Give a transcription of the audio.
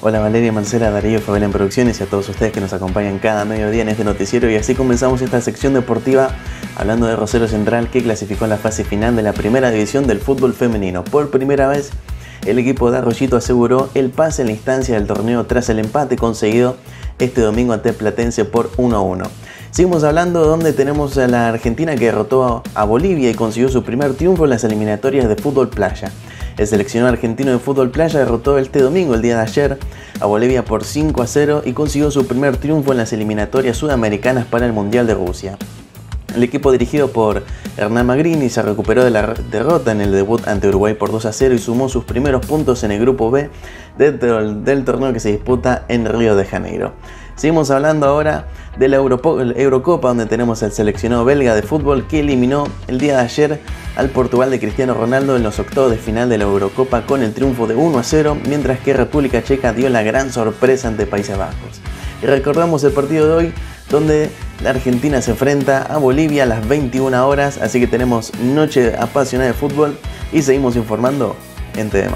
Hola Valeria, Marcela, Darío, Fabel en Producciones y a todos ustedes que nos acompañan cada mediodía en este noticiero y así comenzamos esta sección deportiva hablando de Rosario Central que clasificó en la fase final de la primera división del fútbol femenino. Por primera vez el equipo de Arroyito aseguró el pase en la instancia del torneo tras el empate conseguido este domingo ante Platense por 1-1. Seguimos hablando donde tenemos a la Argentina que derrotó a Bolivia y consiguió su primer triunfo en las eliminatorias de fútbol playa. El seleccionado argentino de fútbol playa derrotó este domingo, el día de ayer, a Bolivia por 5 a 0 y consiguió su primer triunfo en las eliminatorias sudamericanas para el Mundial de Rusia. El equipo dirigido por Hernán Magrini se recuperó de la derrota en el debut ante Uruguay por 2 a 0 y sumó sus primeros puntos en el grupo B del, del torneo que se disputa en Río de Janeiro. Seguimos hablando ahora de la Eurocopa, donde tenemos al seleccionado belga de fútbol que eliminó el día de ayer al Portugal de Cristiano Ronaldo en los octavos de final de la Eurocopa con el triunfo de 1 a 0, mientras que República Checa dio la gran sorpresa ante Países Bajos. Y recordamos el partido de hoy, donde la Argentina se enfrenta a Bolivia a las 21 horas, así que tenemos noche apasionada de fútbol y seguimos informando en TD